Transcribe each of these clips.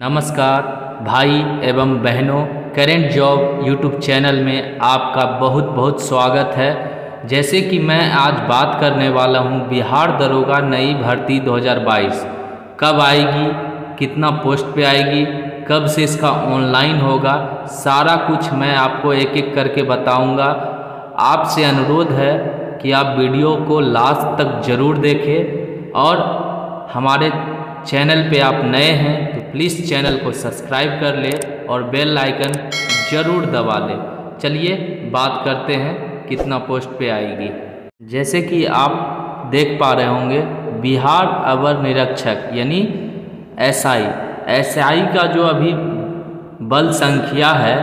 नमस्कार भाई एवं बहनों करेंट जॉब यूट्यूब चैनल में आपका बहुत बहुत स्वागत है। जैसे कि मैं आज बात करने वाला हूँ बिहार दरोगा नई भर्ती 2022 कब आएगी, कितना पोस्ट पे आएगी, कब से इसका ऑनलाइन होगा, सारा कुछ मैं आपको एक एक करके बताऊँगा। आपसे अनुरोध है कि आप वीडियो को लास्ट तक ज़रूर देखें और हमारे चैनल पे आप नए हैं तो प्लीज़ चैनल को सब्सक्राइब कर ले और बेल आइकन ज़रूर दबा ले। चलिए बात करते हैं कितना पोस्ट पे आएगी। जैसे कि आप देख पा रहे होंगे, बिहार अवर निरीक्षक, यानी एसआई। एसआई का जो अभी बल संख्या है,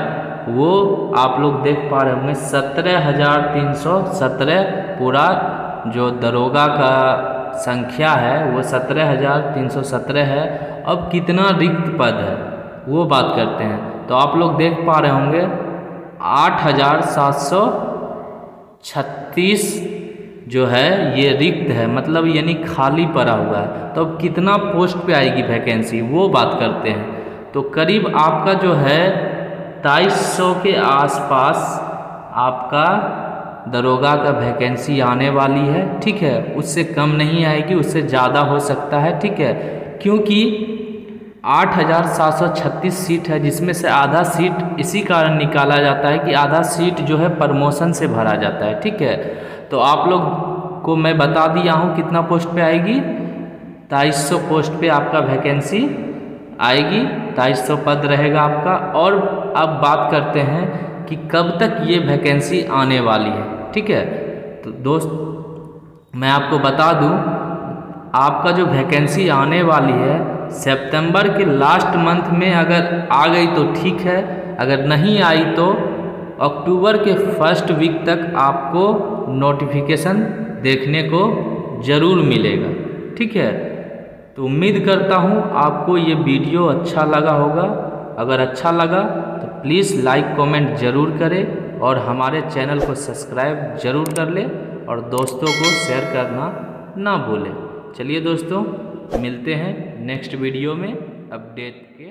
वो आप लोग देख पा रहे होंगे, सत्रह हज़ार तीन सौ सत्रह पूरा जो दरोगा का संख्या है, वो सत्रह हज़ार तीन सौ सत्रह है। अब कितना रिक्त पद है? वो बात करते हैं। तो आप लोग देख पा रहे होंगे, आठ हज़ार सात सौ छत्तीस जो है, ये रिक्त है। मतलब यानी खाली पड़ा हुआ है। तो अब कितना पोस्ट पे आएगी वैकेंसी वो बात करते हैं। तो करीब आपका जो है तेईस सौ के आसपास आपका दरोगा का वैकेंसी आने वाली है। ठीक है? उससे कम नहीं आएगी, उससे ज़्यादा हो सकता है। ठीक है? क्योंकि आठ हज़ार सात सौ छत्तीस सीट है, जिसमें से आधा सीट इसी कारण निकाला जाता है कि आधा सीट जो है प्रमोशन से भरा जाता है, ठीक है? तो आप लोग को मैं बता दिया हूँ कितना पोस्ट पे आएगी। तेईस पोस्ट पे आपका वैकेंसी आएगी तेईस पद रहेगा आपका। और अब बात करते हैं कि कब तक ये वैकेंसी आने वाली है, ठीक है? तो दोस्त, मैं आपको बता दूँ आपका जो वैकेंसी आने वाली है सितंबर के लास्ट मंथ में अगर आ गई तो ठीक है, अगर नहीं आई तो अक्टूबर के फ़र्स्ट वीक तक आपको नोटिफिकेशन देखने को ज़रूर मिलेगा। ठीक है? तो उम्मीद करता हूँ आपको ये वीडियो अच्छा लगा होगा। अगर अच्छा लगा तो प्लीज़ लाइक कमेंट ज़रूर करें और हमारे चैनल को सब्सक्राइब ज़रूर कर लें और दोस्तों को शेयर करना ना भूलें। चलिए दोस्तों मिलते हैं नेक्स्ट वीडियो में अपडेट के